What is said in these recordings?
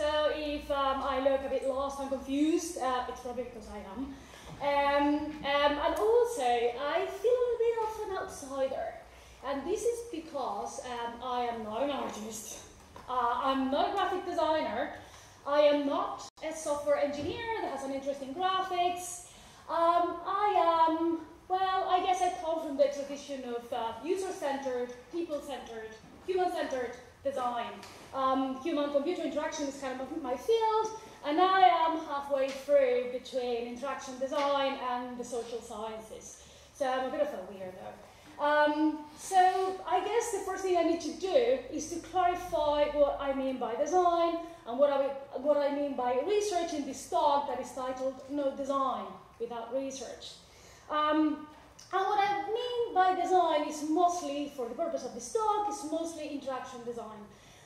So if um, I look a bit lost and confused, uh, it's probably because I am. Um, um, and also, I feel a bit of an outsider. And this is because um, I am not an artist. Uh, I'm not a graphic designer. I am not a software engineer that has an interest in graphics. Um, I am, well, I guess I come from the tradition of uh, user-centered, people-centered, human-centered design. Um, Human-computer interaction is kind of my field, and I am halfway through between interaction design and the social sciences. So I'm a bit of a weirdo. Um, so I guess the first thing I need to do is to clarify what I mean by design and what I, what I mean by research in this talk that is titled No Design Without Research. Um, and what I mean by design is mostly, for the purpose of this talk, is mostly interaction design.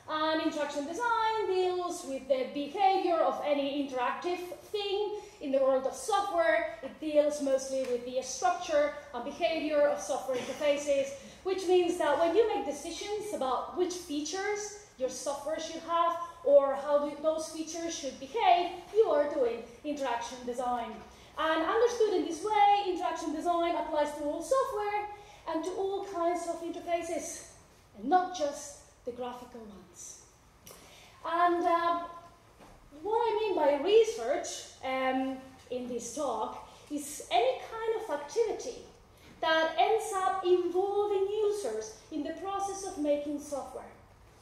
And interaction design deals with the behavior of any interactive thing in the world of software. It deals mostly with the structure and behavior of software interfaces, which means that when you make decisions about which features your software should have or how those features should behave, you are doing interaction design. And understood in this way, interaction design applies to all software and to all kinds of interfaces, and not just the graphical ones. And uh, what I mean by research um, in this talk is any kind of activity that ends up involving users in the process of making software.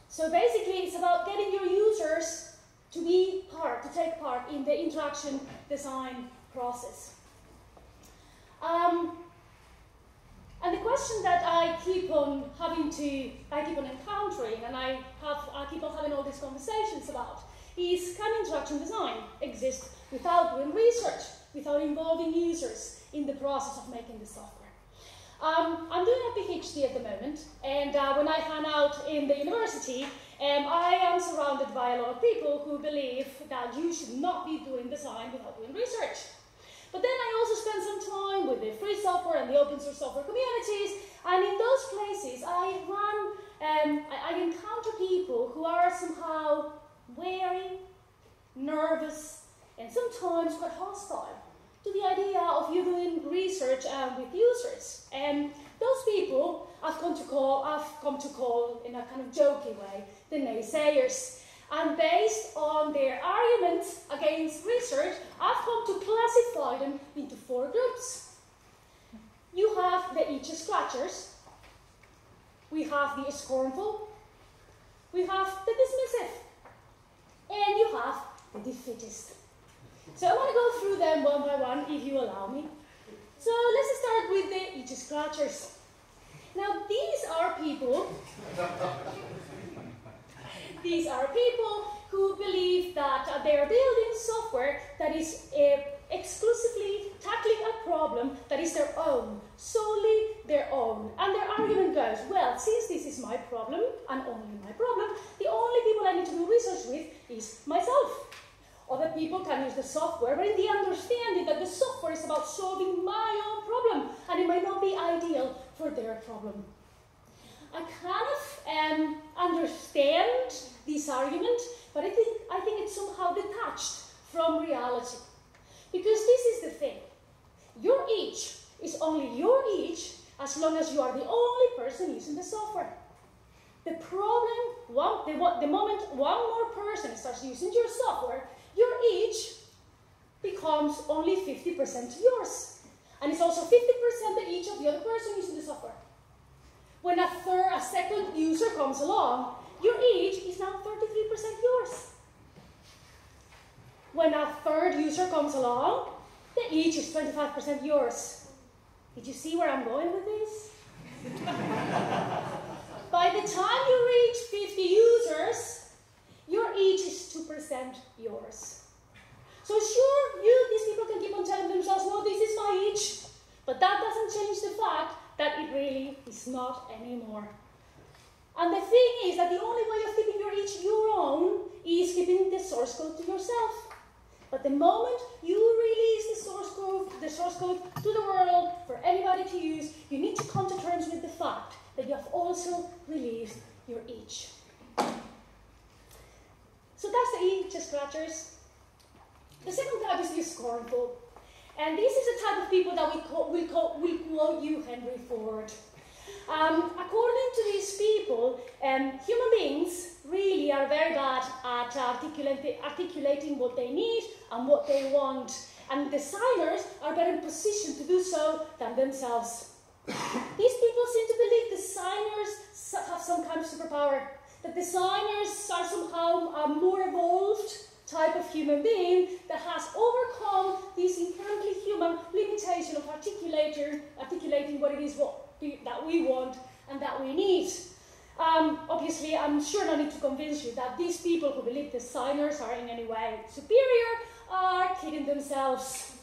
So basically, it's about getting your users to be part, to take part in the interaction design process. Um, and the question that I keep on having to, I keep on encountering, and I have, I keep on having all these conversations about, is can interaction design exist without doing research, without involving users in the process of making the software? Um, I'm doing a PhD at the moment, and uh, when I hang out in the university, um, I am surrounded by a lot of people who believe that you should not be doing design without doing research. But then I also spend some time with the free software and the open source software communities, and in those places I run, um, I, I encounter people who are somehow wary, nervous, and sometimes quite hostile to the idea of you doing research um, with users. And those people I've come to call, I've come to call in a kind of jokey way, the naysayers. And based on their arguments against research, I've come to classify them into four groups. You have the itchy scratchers, we have the scornful, we have the dismissive, and you have the defeatist. So I want to go through them one by one, if you allow me. So let's start with the itchy scratchers. Now these are people these are people who believe that uh, they are building software that is uh, exclusively tackling a problem that is their own, solely their own. And their argument goes, well, since this is my problem, and only my problem, the only people I need to do research with is myself. Other people can use the software, but in the understanding that the software is about solving my own problem, and it might not be ideal for their problem. I kind of um, understand this argument, but I think, I think it's somehow detached from reality. Because this is the thing. Your itch is only your itch as long as you are the only person using the software. The problem, one, the, the moment one more person starts using your software, your itch becomes only 50% yours. And it's also 50% the itch of the other person using the software. When a third, a second user comes along, your age is now 33% yours. When a third user comes along, the age is 25% yours. Did you see where I'm going with this? By the time you reach 50 users, your itch is 2% yours. So sure, you, these people can keep on telling themselves, no, this is my itch. But that doesn't change the fact that it really is not anymore. And the thing is that the only way of keeping your itch your own is keeping the source code to yourself. But the moment you release the source code, the source code to the world for anybody to use, you need to come to terms with the fact that you have also released your itch. So that's the itch scratchers. The second type is the scornful. And this is the type of people that we call, we call, we quote you, Henry Ford. Um, according to these people, um, human beings really are very bad at articulating, articulating what they need and what they want. And designers are better in position to do so than themselves. These people seem to believe designers have some kind of superpower, that designers are somehow a more evolved type of human being that has overcome this inherently human limitation of articulating what it is what that we want and that we need. Um, obviously, I'm sure I need to convince you that these people who believe the designers are in any way superior are kidding themselves.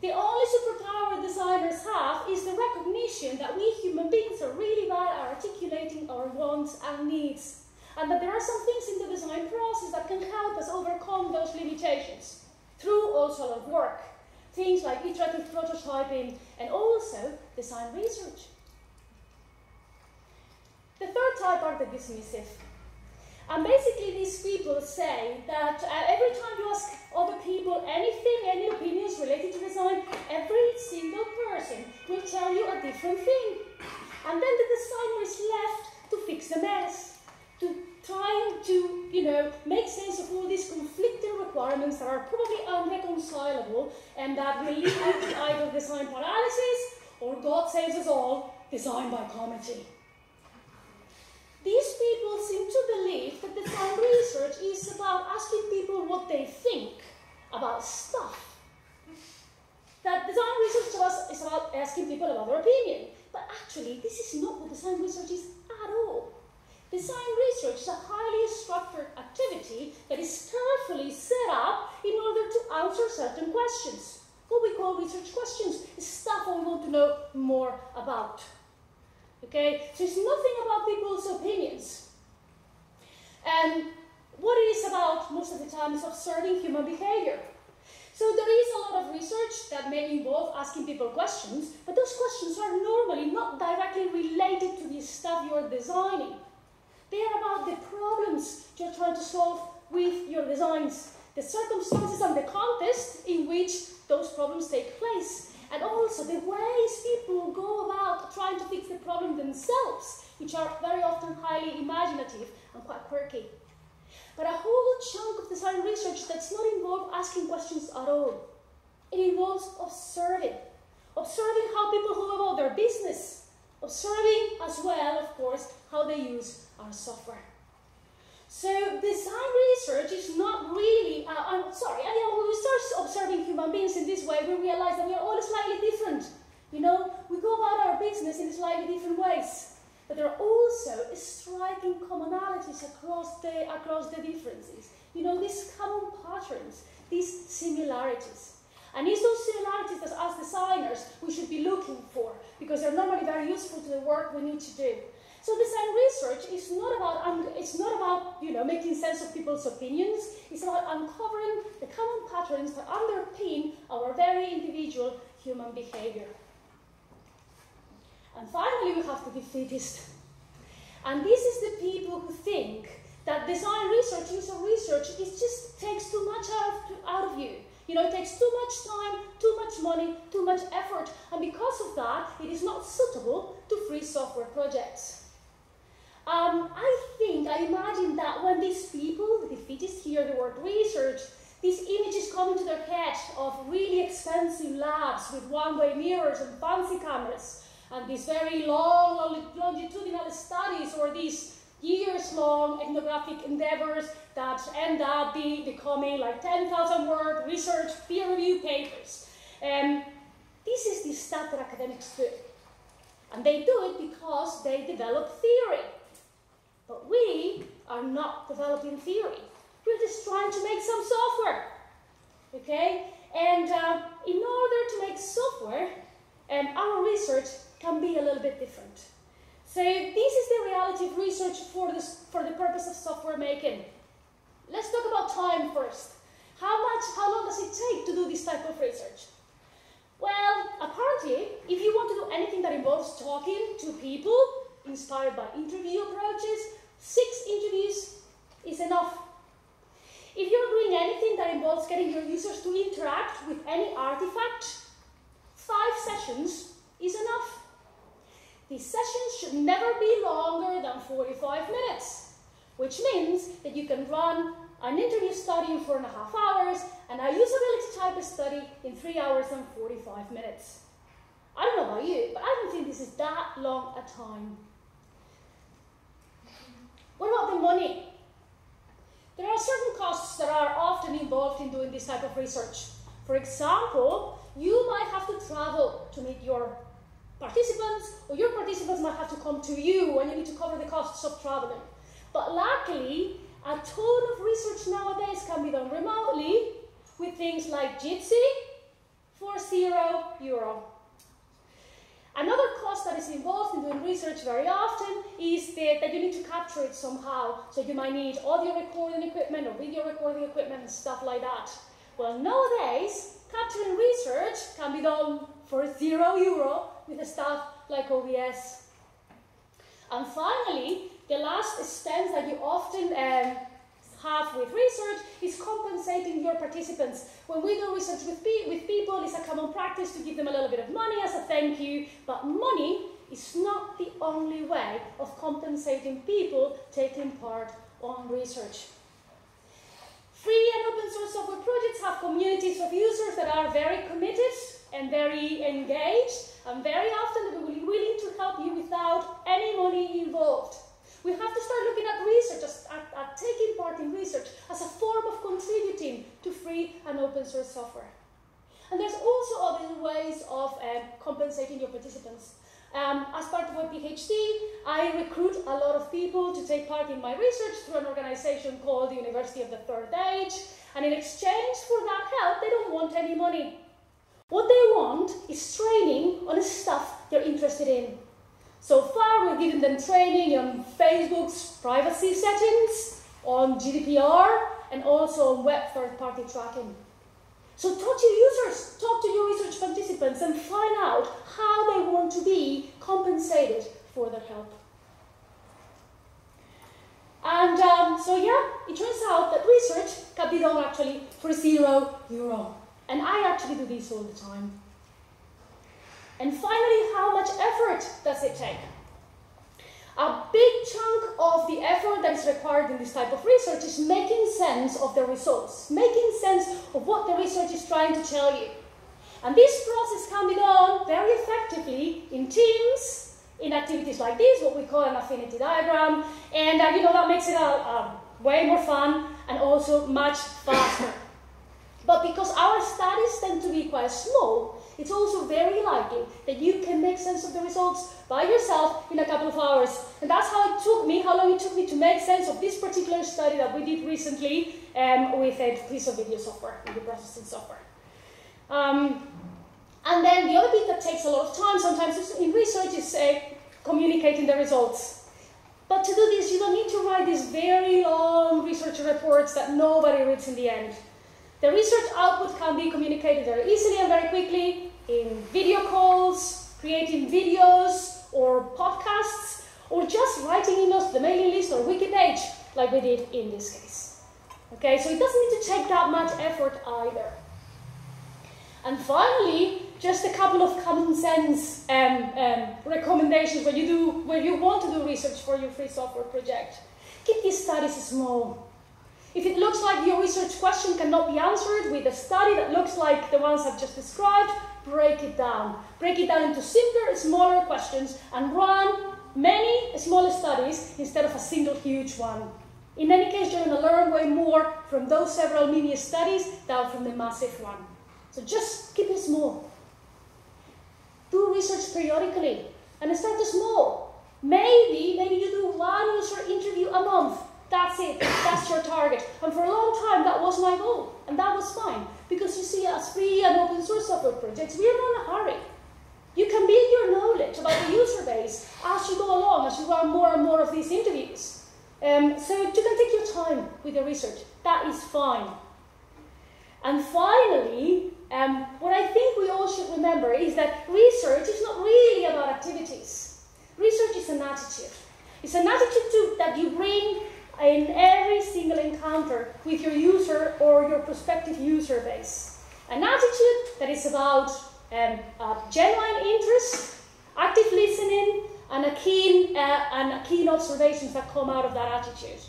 The only superpower designers have is the recognition that we human beings are really bad at articulating our wants and needs, and that there are some things in the design process that can help us overcome those limitations through all sort of work. Things like iterative prototyping and also design research. The third type are the dismissive. And basically, these people say that uh, every time you ask other people anything, any opinions related to design, every single person will tell you a different thing. And then the designer is left to fix the mess, to try to, you know, make sense of all these conflicting requirements that are probably unreconcilable and that will lead to either design paralysis or God saves us all, design by committee. These people seem to believe that design research is about asking people what they think about stuff. That design research us is about asking people about their opinion. But actually, this is not what design research is at all. Design research is a highly structured activity that is carefully set up in order to answer certain questions. What we call research questions is stuff we want to know more about. Okay, so it's nothing about people's opinions. And what it is about most of the time is observing human behavior. So there is a lot of research that may involve asking people questions, but those questions are normally not directly related to the stuff you're designing. They are about the problems you're trying to solve with your designs, the circumstances and the context in which those problems take place, and also the ways people go about trying to fix the problem themselves, which are very often highly imaginative and quite quirky. But a whole chunk of design research that's not involved asking questions at all. It involves observing. Observing how people go about their business. Observing as well, of course, how they use our software. So design research is not really, uh, I'm sorry, I, when we start observing human beings in this way, we realize that we are all slightly different. You know, we go about our business in slightly different ways. But there are also striking commonalities across the, across the differences. You know, these common patterns, these similarities. And it's those similarities that as designers we should be looking for because they're normally very useful to the work we need to do. So design research is not about it's not about you know making sense of people's opinions. It's about uncovering the common patterns that underpin our very individual human behavior. And finally, we have the defeatist. And this is the people who think that design research, user research, it just takes too much out of, out of you. You know, it takes too much time, too much money, too much effort, and because of that, it is not suitable to free software projects. Um, I think, I imagine that when these people, the defeatists, hear the word research, these images come into their head of really expensive labs with one-way mirrors and fancy cameras, and these very long longitudinal studies or these years-long ethnographic endeavors that end up be, becoming like 10,000 word research peer review papers. Um, this is the stuff that academics do. And they do it because they develop theory. But we are not developing theory. We're just trying to make some software. Okay? And uh, in order to make software, um, our research can be a little bit different. So this is the reality of research for, this, for the purpose of software making. Let's talk about time first. How much, how long does it take to do this type of research? Well, apparently, if you want to do anything that involves talking to people, inspired by interview approaches, six interviews is enough. If you're doing anything that involves getting your users to interact with any artifact, five sessions is enough. These sessions should never be longer than 45 minutes, which means that you can run an interview study in four and a half hours and a usability type of study in three hours and 45 minutes. I don't know about you, but I don't think this is that long a time. What about the money? There are certain costs that are often involved in doing this type of research. For example, you might have to travel to meet your participants, or your participants might have to come to you and you need to cover the costs of traveling. But luckily, a ton of research nowadays can be done remotely with things like Jitsi for zero euro. Another cost that is involved in doing research very often is that, that you need to capture it somehow. So you might need audio recording equipment or video recording equipment and stuff like that. Well, nowadays, capturing research can be done for zero euro with stuff like OBS. And finally, the last expense that you often um, have with research is compensating your participants. When we do research with, pe with people, practice to give them a little bit of money as a thank you, but money is not the only way of compensating people taking part on research. Free and open source software projects have communities of users that are very committed and very engaged, and very often they will be willing to help you without any money involved. We have to start looking at research, at, at taking part in research as a form of contributing to free and open source software. And there's also other ways of um, compensating your participants. Um, as part of my PhD, I recruit a lot of people to take part in my research through an organization called the University of the Third Age. And in exchange for that help, they don't want any money. What they want is training on the stuff they're interested in. So far, we've given them training on Facebook's privacy settings, on GDPR, and also on web third-party tracking. So talk to your users, talk to your research participants, and find out how they want to be compensated for their help. And um, so yeah, it turns out that research can be done actually for zero euro. And I actually do this all the time. And finally, how much effort does it take? A big chunk of the effort that is required in this type of research is making sense of the results, making sense of what the research is trying to tell you. And this process can be done very effectively in teams, in activities like this, what we call an affinity diagram, and uh, you know that makes it a, a way more fun and also much faster. But because our studies tend to be quite small, it's also very likely that you can make sense of the results by yourself in a couple of hours. And that's how it took me, how long it took me to make sense of this particular study that we did recently um, with a piece of video software, video processing software. Um, and then the other bit that takes a lot of time sometimes in research is uh, communicating the results. But to do this, you don't need to write these very long research reports that nobody reads in the end. The research output can be communicated very easily and very quickly in video calls, creating videos or podcasts, or just writing emails to the mailing list or wiki page, like we did in this case. Okay, so it doesn't need to take that much effort either. And finally, just a couple of common sense um, um, recommendations when you do when you want to do research for your free software project. Keep these studies small. If it looks like your research question cannot be answered with a study that looks like the ones I've just described, break it down. Break it down into simpler, smaller questions and run many smaller studies instead of a single huge one. In any case, you're going to learn way more from those several mini studies than from the massive one. So just keep it small. Do research periodically and start small. Maybe, maybe you do one user interview a month that's it. That's your target. And for a long time, that was my goal. And that was fine. Because you see, as free and open source software projects, we are not in a hurry. You can build your knowledge about the user base as you go along, as you run more and more of these interviews. Um, so you can take your time with the research. That is fine. And finally, um, what I think we all should remember is that research is not really about activities. Research is an attitude. It's an attitude to, that you bring in every single encounter with your user or your prospective user base. An attitude that is about um, genuine interest, active listening, and a keen uh, and keen observations that come out of that attitude.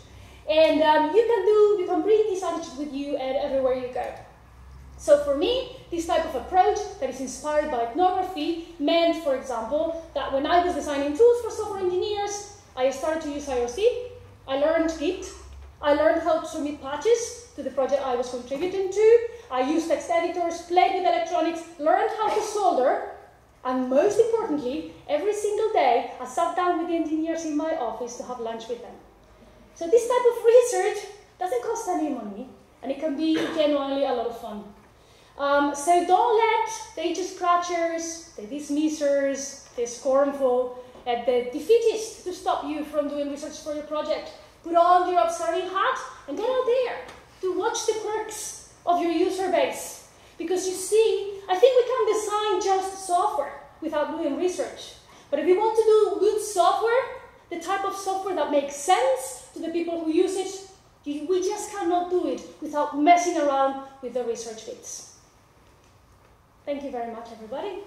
And um, you can do, you can bring this attitude with you and everywhere you go. So for me, this type of approach that is inspired by ethnography meant, for example, that when I was designing tools for software engineers, I started to use IRC, I learned Git, I learned how to submit patches to the project I was contributing to, I used text editors, played with electronics, learned how to solder, and most importantly, every single day I sat down with the engineers in my office to have lunch with them. So this type of research doesn't cost any money, and it can be genuinely a lot of fun. Um, so don't let the itch scratchers, the dismissers, the scornful, uh, the defeatists to stop you from doing research for your project. Put on your observing hat and get out there to watch the quirks of your user base. Because you see, I think we can design just software without doing research. But if you want to do good software, the type of software that makes sense to the people who use it, we just cannot do it without messing around with the research bits. Thank you very much, everybody.